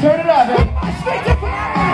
Turn it up, baby. my to power!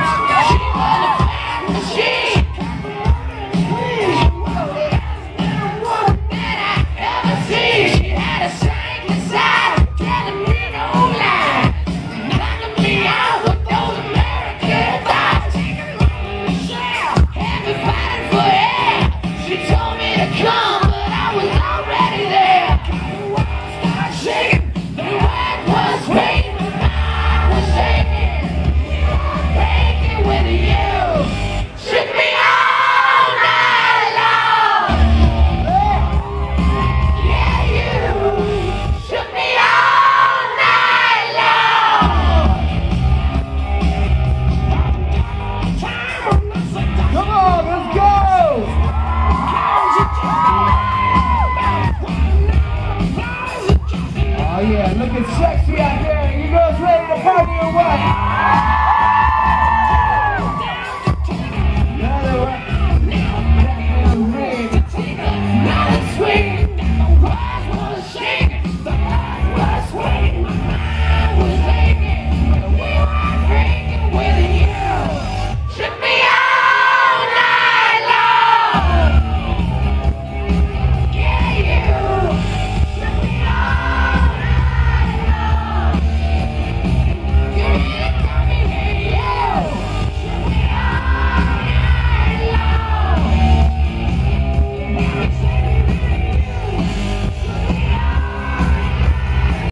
yeah, looking sexy out there. You girls ready to